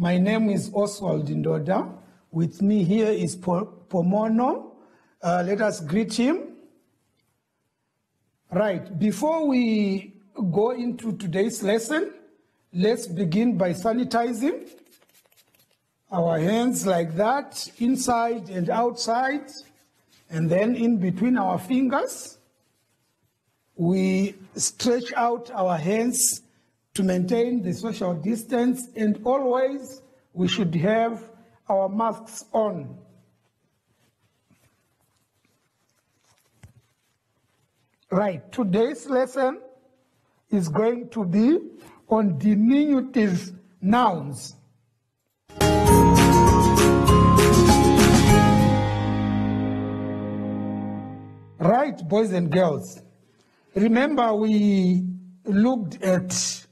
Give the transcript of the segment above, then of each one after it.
My name is Oswald Ndoda. With me here is Pomono. Uh, let us greet him. Right, before we go into today's lesson, let's begin by sanitizing our hands like that, inside and outside, and then in between our fingers. We stretch out our hands to maintain the social distance, and always we should have our masks on. Right, today's lesson is going to be on diminutive nouns. Right, boys and girls. Remember, we looked at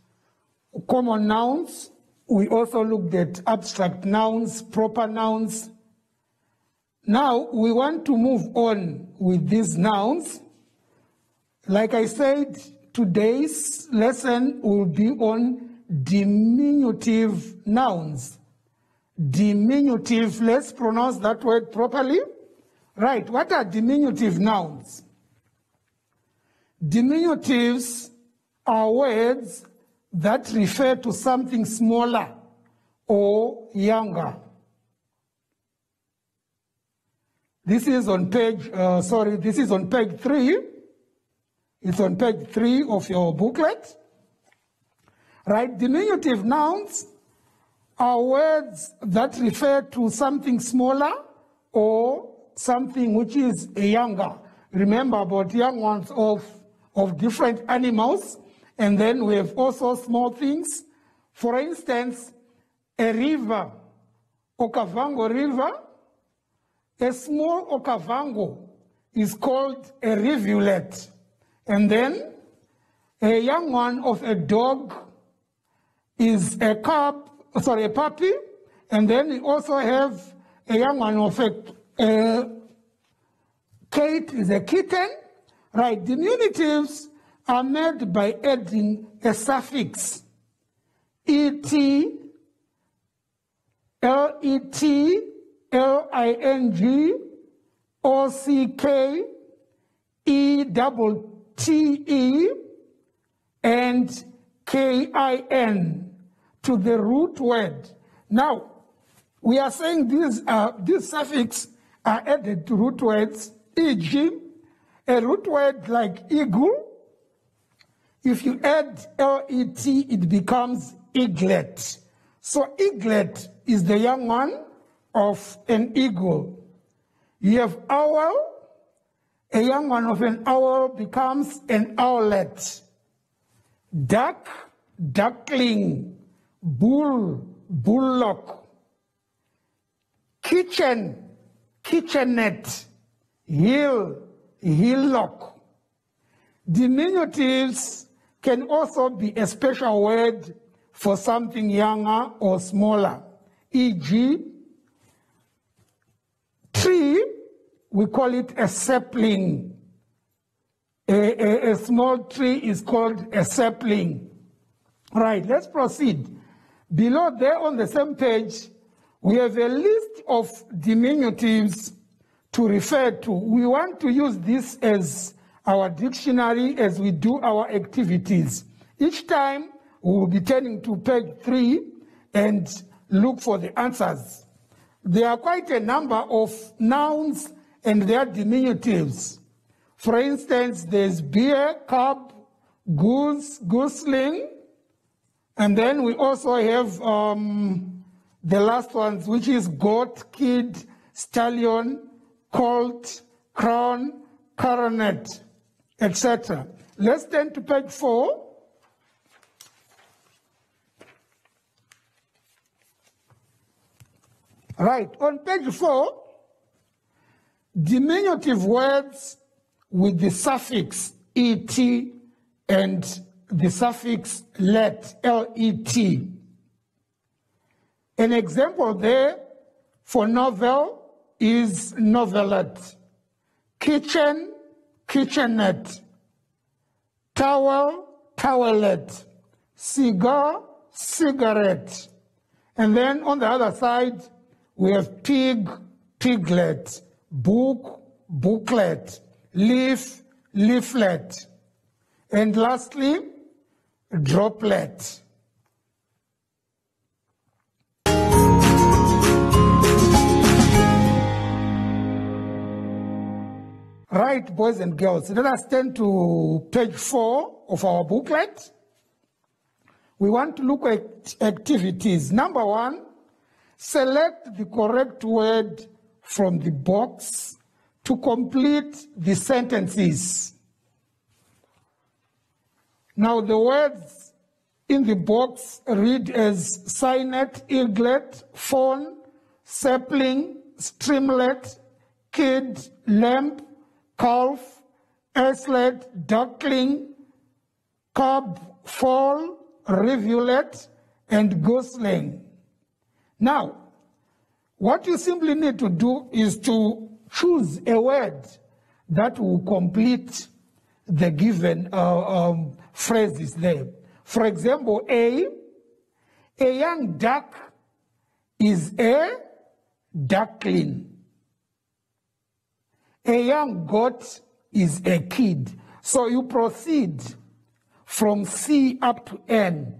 common nouns. We also looked at abstract nouns, proper nouns. Now, we want to move on with these nouns. Like I said, today's lesson will be on diminutive nouns. Diminutive, let's pronounce that word properly. Right, what are diminutive nouns? Diminutives are words that refer to something smaller or younger. This is on page, uh, sorry, this is on page three. It's on page three of your booklet. Right? Diminutive nouns are words that refer to something smaller or something which is younger. Remember about young ones of, of different animals. And then we have also small things. For instance, a river, Okavango River, a small Okavango is called a rivulet. And then a young one of a dog is a cub, sorry, a puppy. And then we also have a young one of a uh, Kate is a kitten, right? Diminutives are made by adding a suffix et, let, ling, ock, e double te, and kin to the root word. Now, we are saying these, uh, this suffix are added to root words, e.g., a root word like eagle, if you add let, it becomes eaglet. So eaglet is the young one of an eagle. You have owl, a young one of an owl becomes an owlet. Duck, duckling, bull, bullock. Kitchen, kitchenette, hill, hillock. Diminutives can also be a special word for something younger or smaller, e.g., tree, we call it a sapling. A, a, a, small tree is called a sapling. Right, let's proceed. Below there on the same page, we have a list of diminutives to refer to. We want to use this as our dictionary as we do our activities. Each time we will be turning to page three and look for the answers. There are quite a number of nouns and their diminutives. For instance, there's beer, cub, goose, gooseling, and then we also have um, the last ones, which is goat, kid, stallion, colt, crown, coronet, etc. Let's turn to page four. Right, on page four, diminutive words with the suffix et and the suffix let, L-E-T. An example there for novel is novelette, kitchen, kitchenette, towel, towelette, cigar, cigarette. And then on the other side, we have pig, piglet, book, booklet, leaf, leaflet. And lastly, droplet. Right, boys and girls, let us turn to page four of our booklet. We want to look at activities. Number one, select the correct word from the box to complete the sentences. Now, the words in the box read as cygnet, eaglet, fawn, sapling, streamlet, kid, lamp, calf, erslet, duckling, cub, foal, rivulet, and gosling. Now, what you simply need to do is to choose a word that will complete the given uh, um, phrases there. For example, A, a young duck is a duckling. A young goat is a kid. So you proceed from C up to N,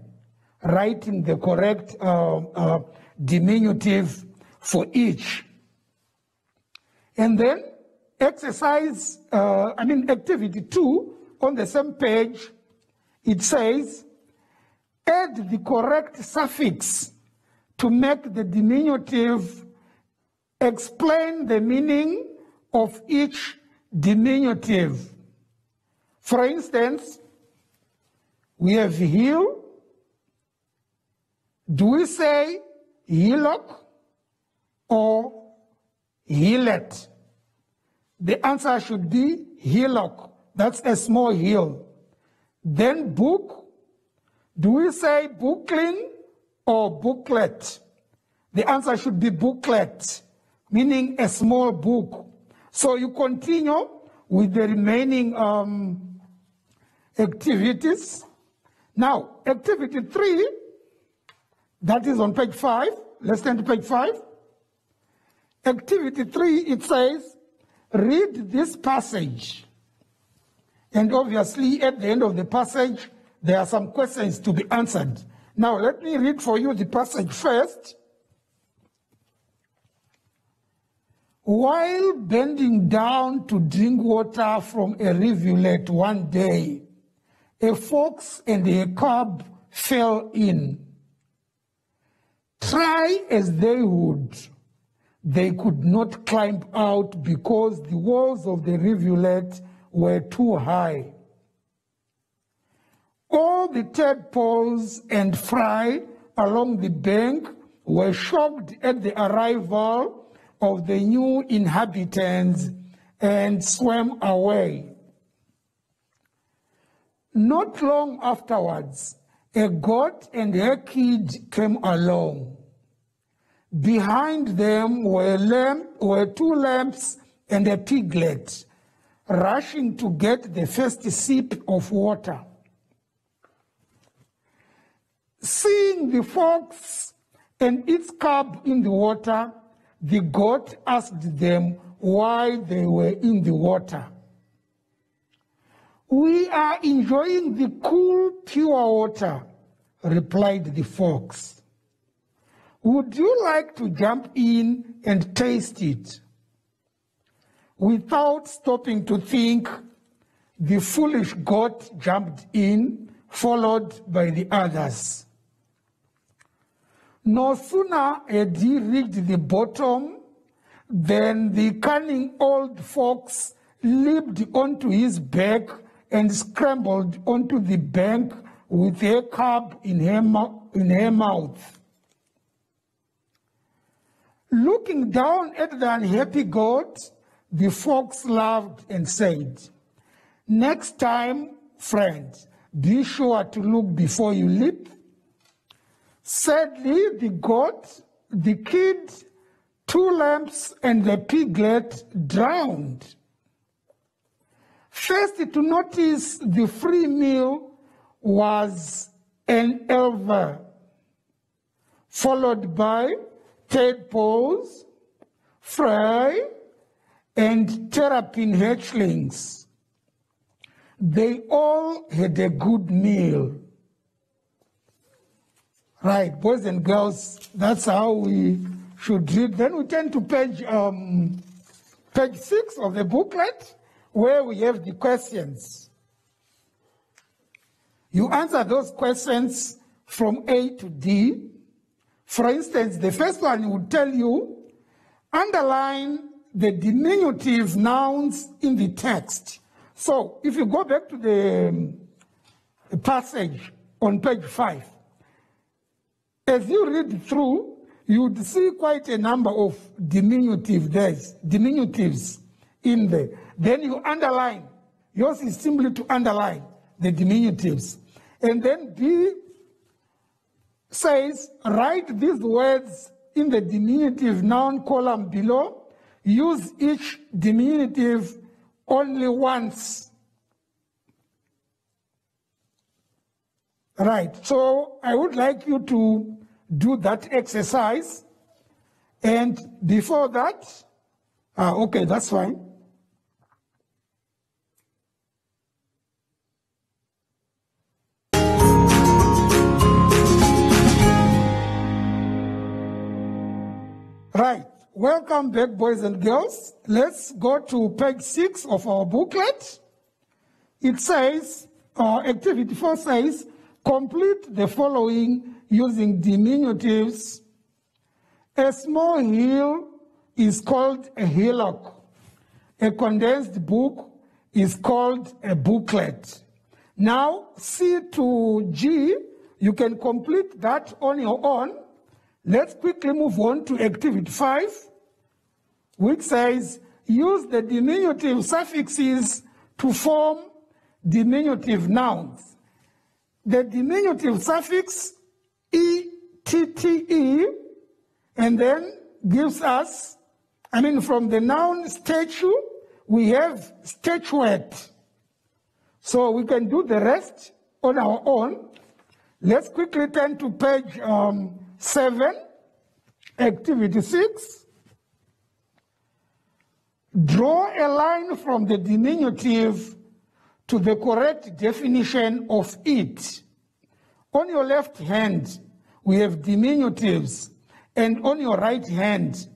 writing the correct uh, uh, diminutive for each. And then exercise, uh, I mean, activity two on the same page, it says, add the correct suffix to make the diminutive explain the meaning of each diminutive. For instance, we have hill. Do we say hillock or hillet? The answer should be hillock. That's a small hill. Then book. Do we say bookling or booklet? The answer should be booklet, meaning a small book. So you continue with the remaining um, activities. Now, activity three, that is on page five. Let's turn to page five. Activity three, it says, read this passage. And obviously, at the end of the passage, there are some questions to be answered. Now, let me read for you the passage first. While bending down to drink water from a rivulet one day, a fox and a cub fell in. Try as they would, they could not climb out because the walls of the rivulet were too high. All the tadpoles and fry along the bank were shocked at the arrival of the new inhabitants and swam away. Not long afterwards, a goat and her kid came along. Behind them were, lamp, were two lambs and a piglet, rushing to get the first sip of water. Seeing the fox and its cub in the water, the goat asked them why they were in the water. We are enjoying the cool, pure water, replied the fox. Would you like to jump in and taste it? Without stopping to think, the foolish goat jumped in, followed by the others. No sooner had he reached the bottom than the cunning old fox leaped onto his back and scrambled onto the bank with her cub in her, in her mouth. Looking down at the unhappy goat, the fox laughed and said, Next time, friend, be sure to look before you leap. Sadly, the goat, the kid, two lambs, and the piglet drowned. First to notice the free meal was an elver followed by tadpoles, fry, and terrapin hatchlings. They all had a good meal. Right, boys and girls, that's how we should read. Then we turn to page, um, page six of the booklet, where we have the questions. You answer those questions from A to D. For instance, the first one would tell you, underline the diminutive nouns in the text. So if you go back to the um, passage on page five, as you read through, you'd see quite a number of diminutive there's diminutives in there. Then you underline. Yours is simply to underline the diminutives. And then B says, write these words in the diminutive noun column below. Use each diminutive only once. Right, so I would like you to do that exercise. And before that, ah, okay, that's fine. Right. Welcome back, boys and girls. Let's go to page six of our booklet. It says, uh, activity four says, complete the following using diminutives. A small hill is called a hillock. A condensed book is called a booklet. Now, C to G, you can complete that on your own Let's quickly move on to activity five, which says use the diminutive suffixes to form diminutive nouns. The diminutive suffix E-T-T-E, and then gives us, I mean, from the noun statue, we have statuette. So we can do the rest on our own. Let's quickly turn to page um, 7, activity 6. Draw a line from the diminutive to the correct definition of it. On your left hand, we have diminutives, and on your right hand,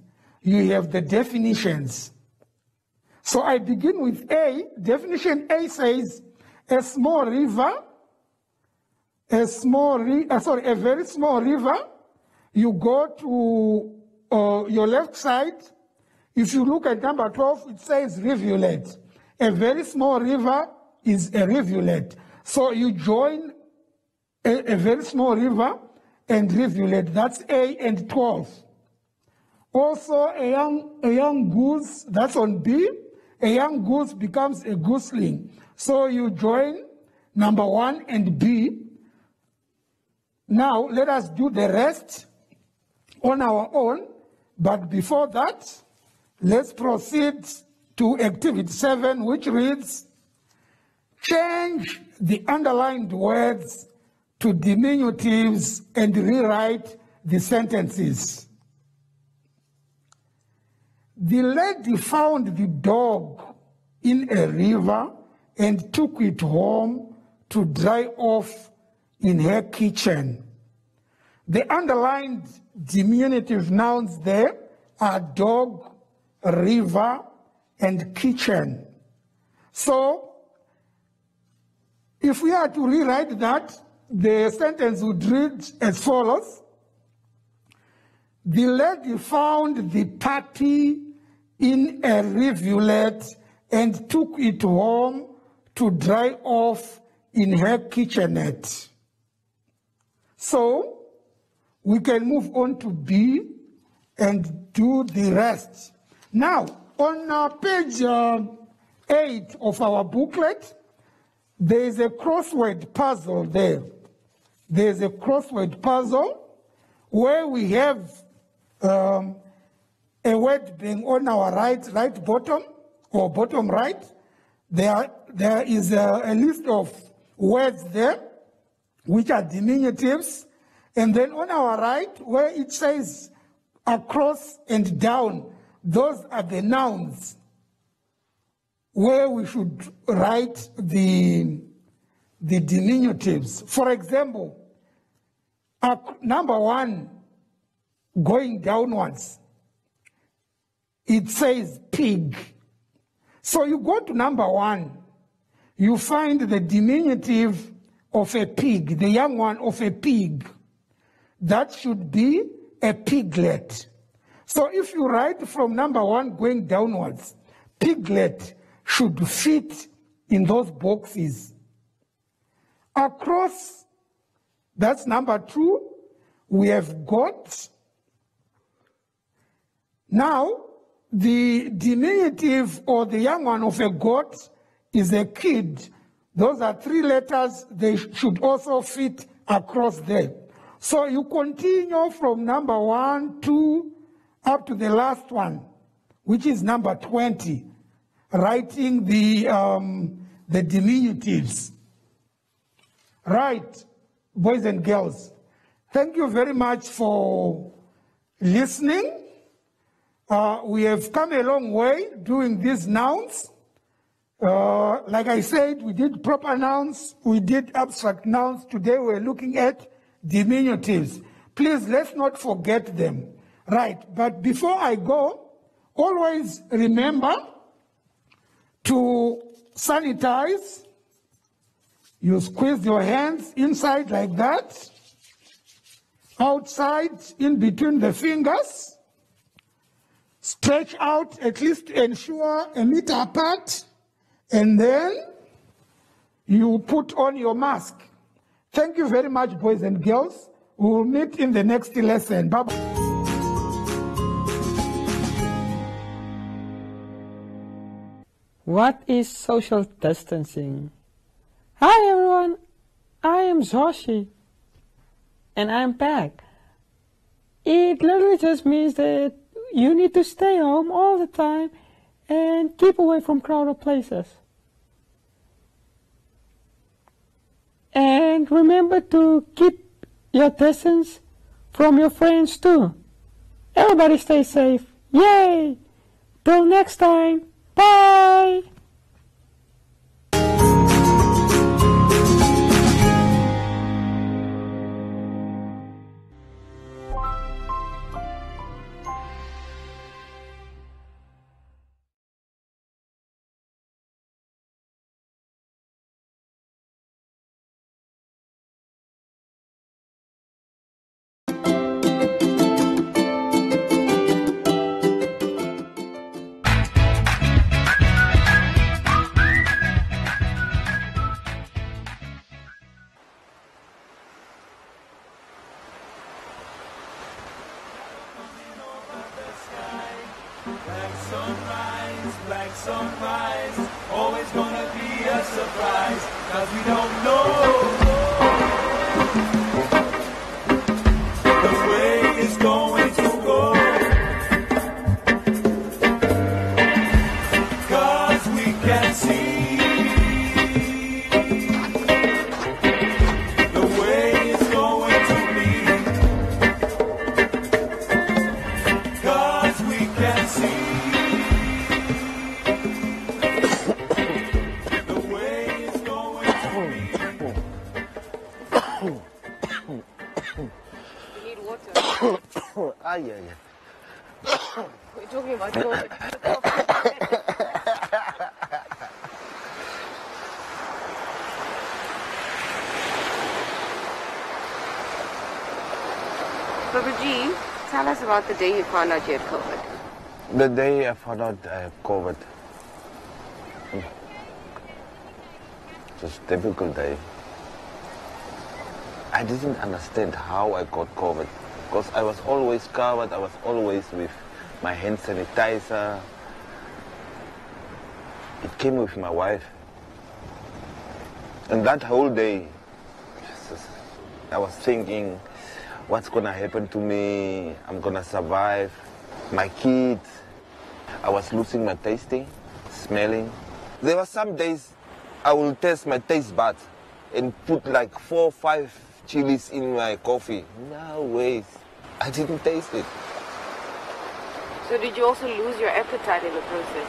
you have the definitions. So I begin with A. Definition A says a small river, a small, uh, sorry, a very small river you go to uh, your left side. If you look at number 12, it says rivulet. A very small river is a rivulet. So you join a, a very small river and rivulet. That's A and 12. Also, a young, a young goose, that's on B. A young goose becomes a gooseling. So you join number one and B. Now, let us do the rest on our own. But before that, let's proceed to activity seven, which reads, change the underlined words to diminutives and rewrite the sentences. The lady found the dog in a river and took it home to dry off in her kitchen. The underlined diminutive nouns there are dog, river, and kitchen. So, if we are to rewrite that, the sentence would read as follows. The lady found the puppy in a rivulet and took it home to dry off in her kitchenette. So, we can move on to B and do the rest. Now, on uh, page uh, 8 of our booklet, there is a crossword puzzle there. There's a crossword puzzle where we have um, a word being on our right, right bottom or bottom right. There, there is a, a list of words there which are diminutives And then on our right, where it says across and down, those are the nouns where we should write the, the diminutives. For example, number one, going downwards, it says pig. So you go to number one, you find the diminutive of a pig, the young one of a pig. That should be a piglet. So if you write from number one going downwards, piglet should fit in those boxes. Across, that's number two, we have got. Now, the diminutive or the young one of a goat is a kid. Those are three letters, they should also fit across there. So you continue from number one, two, up to the last one, which is number 20, writing the, um, the diminutives. Right, boys and girls, thank you very much for listening. Uh, we have come a long way doing these nouns. Uh, like I said, we did proper nouns, we did abstract nouns. Today we're looking at diminutives. Please, let's not forget them. Right, but before I go, always remember to sanitize. You squeeze your hands inside like that, outside in between the fingers. Stretch out at least ensure a meter apart, and then you put on your mask. Thank you very much, boys and girls. We will meet in the next lesson. Bye bye. What is social distancing? Hi everyone, I am Zoshi and I'm back. It literally just means that you need to stay home all the time and keep away from crowded places. And remember to keep your distance from your friends too. Everybody stay safe. Yay! Till next time. Bye! Black sunrise, black sunrise, always gonna be a surprise, cause we don't know. About the day you found out you had COVID? The day I found out I had COVID. It was a difficult day. I didn't understand how I got COVID because I was always covered, I was always with my hand sanitizer. It came with my wife. And that whole day, I was thinking, what's gonna happen to me? I'm gonna survive. My kids, I was losing my tasting, smelling. There were some days I will test my taste buds and put like four or five chilies in my coffee. No ways. I didn't taste it. So did you also lose your appetite in the process?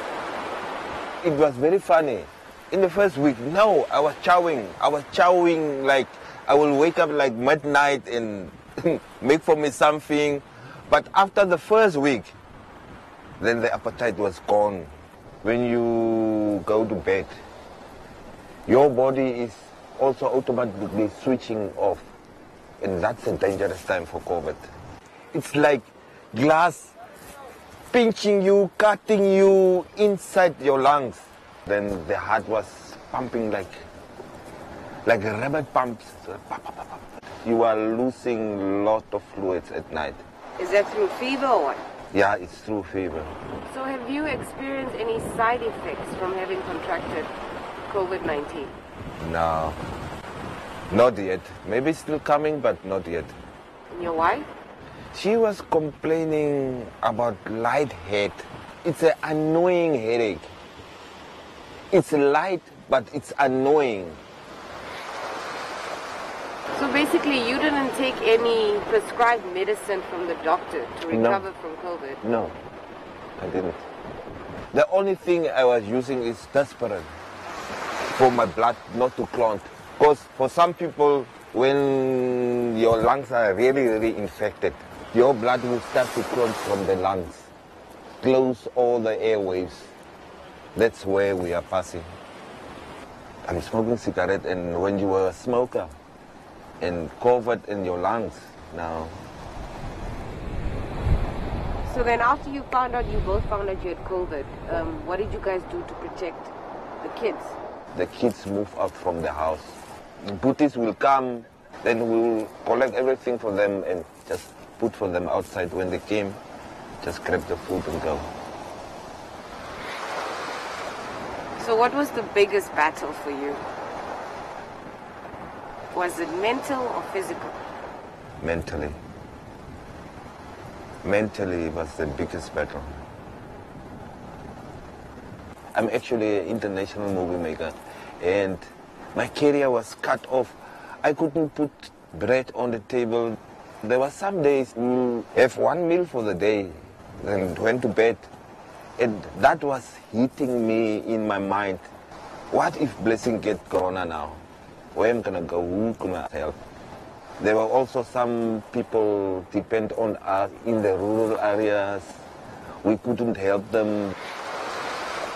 It was very funny. In the first week, no, I was chowing. I was chowing like I will wake up like midnight and make for me something. But after the first week, then the appetite was gone. When you go to bed, your body is also automatically switching off. And that's a dangerous time for COVID. It's like glass pinching you, cutting you inside your lungs. Then the heart was pumping like like a rabbit pumps. You are losing lot of fluids at night. Is that through fever or what? Yeah, it's through fever. So have you experienced any side effects from having contracted COVID-19? No, not yet. Maybe still coming, but not yet. And your wife? She was complaining about light head. It's an annoying headache. It's light, but it's annoying. So basically you didn't take any prescribed medicine from the doctor to No. recover from COVID? No, I didn't. The only thing I was using is desperate for my blood not to clot. Because for some people, when your lungs are really, really infected, your blood will start to clot from the lungs, close all the airways. That's where we are passing. I'm smoking cigarette, and when you were a smoker and COVID in your lungs, now So then after you found out, you both found out you had COVID, um, what did you guys do to protect the kids? the kids move out from the house. The Buddhists will come, then we will collect everything for them and just put for them outside. When they came, just grab the food and go. So what was the biggest battle for you? Was it mental or physical? Mentally. Mentally was the biggest battle. I'm actually an international movie maker and my career was cut off. I couldn't put bread on the table. There were some days you have one meal for the day, and went to bed. And that was hitting me in my mind. What if Blessing get corona now? There were also some people depend on us in the rural areas. We couldn't help them.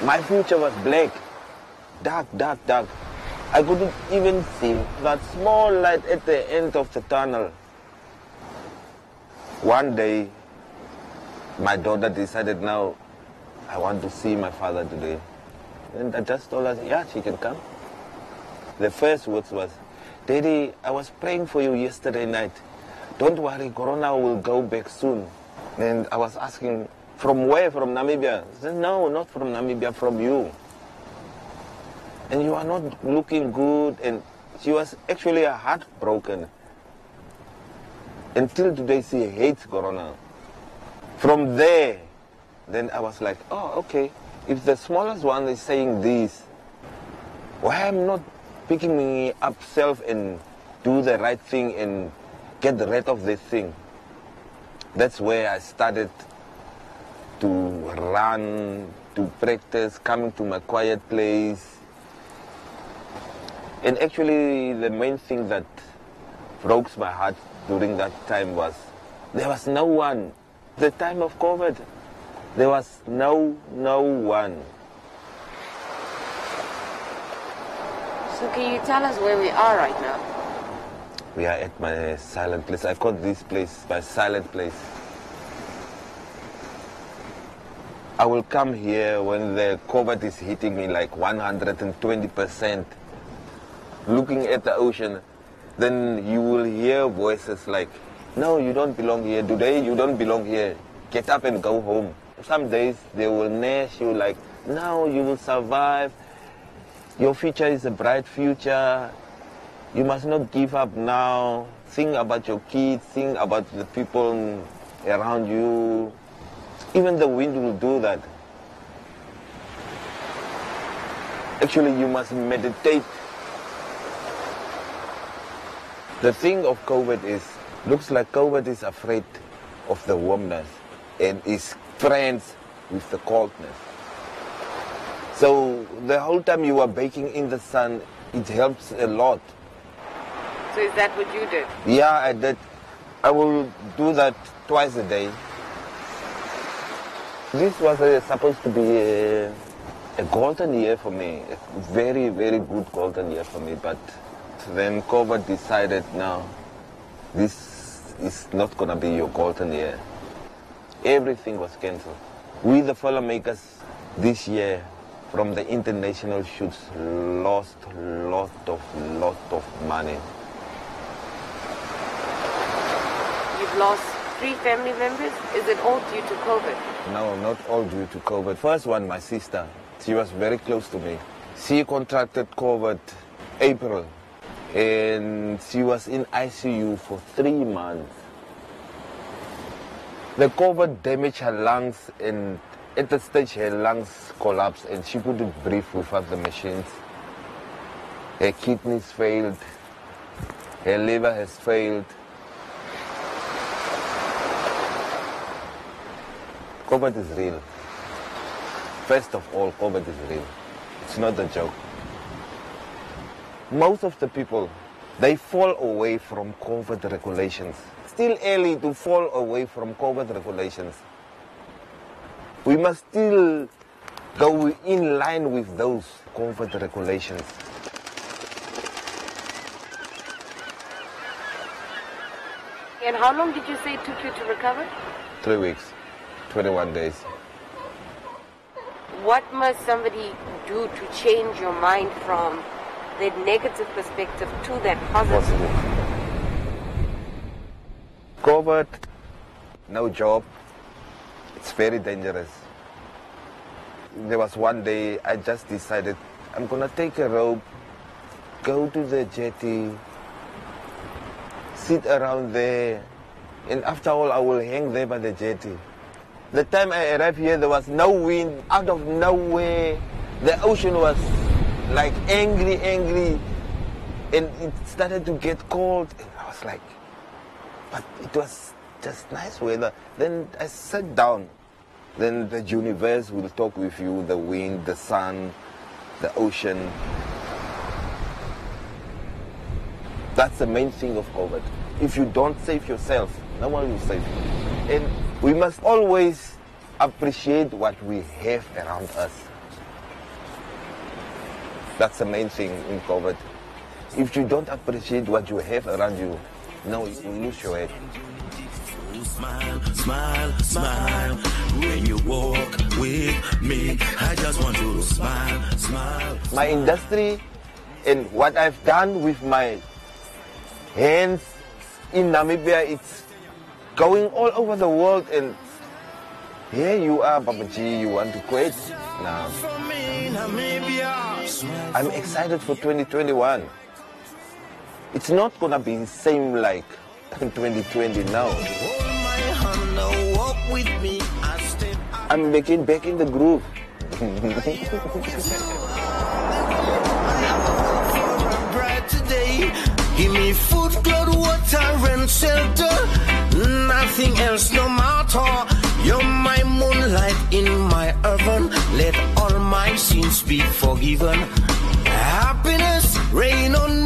My future was black, dark, dark, dark. I couldn't even see that small light at the end of the tunnel. One day, my daughter decided now, I want to see my father today. And I just told her, yeah, she can come. The first words was, Daddy, I was praying for you yesterday night. Don't worry, Corona will go back soon. And I was asking, from where? From Namibia? She said, no, not from Namibia, from you. And you are not looking good. And she was actually heartbroken. Until today, she hates Corona. From there, then I was like, oh, okay. If the smallest one is saying this, why I'm not picking me up self and do the right thing and get rid of this thing? That's where I started to run, to practice, coming to my quiet place. And actually, the main thing that broke my heart during that time was there was no one. The time of COVID, there was no, no one. So can you tell us where we are right now? We are at my silent place. I've call this place my silent place. I will come here when the COVID is hitting me like 120%. Looking at the ocean, then you will hear voices like, no, you don't belong here. Today you don't belong here. Get up and go home. Some days they will nurse you like, no, you will survive. Your future is a bright future. You must not give up now. Think about your kids, think about the people around you. Even the wind will do that. Actually, you must meditate. The thing of COVID is, looks like COVID is afraid of the warmness and is friends with the coldness. So the whole time you are baking in the sun, it helps a lot. So is that what you did? Yeah, I did. I will do that twice a day. This was uh, supposed to be a, a golden year for me, a very, very good golden year for me. But then COVID decided now, this is not going to be your golden year. Everything was cancelled. We, the follow makers, this year, from the international shoots, lost lot of, lot of money. You've lost three family members. Is it all due to COVID? No, not all due to COVID. First one, my sister. She was very close to me. She contracted COVID April and she was in ICU for three months. The COVID damaged her lungs and at the stage her lungs collapsed and she couldn't breathe without the machines. Her kidneys failed. Her liver has failed. COVID is real. First of all, COVID is real. It's not a joke. Most of the people, they fall away from COVID regulations. Still early to fall away from COVID regulations. We must still go in line with those COVID regulations. And how long did you say it took you to recover? Three weeks, 21 days. What must somebody do to change your mind from that negative perspective to that positive? Positive. COVID, no job. Very dangerous. There was one day I just decided I'm gonna take a rope, go to the jetty, sit around there, and after all I will hang there by the jetty. The time I arrived here there was no wind, out of nowhere. The ocean was like angry, angry, and it started to get cold. And I was like, but it was just nice weather. Then I sat down. Then the universe will talk with you, the wind, the sun, the ocean. That's the main thing of COVID. If you don't save yourself, no one will save you. And we must always appreciate what we have around us. That's the main thing in COVID. If you don't appreciate what you have around you, no, you will lose your head. Smile, smile, smile. When you walk with me, I just want you to smile, smile. My industry and what I've done with my hands in Namibia, it's going all over the world and here you are, Papa G, you want to quit? Now, For me, Namibia. Smile. I'm excited for 2021. It's not gonna be the same like 2020 now. I'm making back in the groove. Give me food, water, and shelter. Nothing else, no matter. You're my moonlight in my heaven. Let all my sins be forgiven. Happiness rain on me.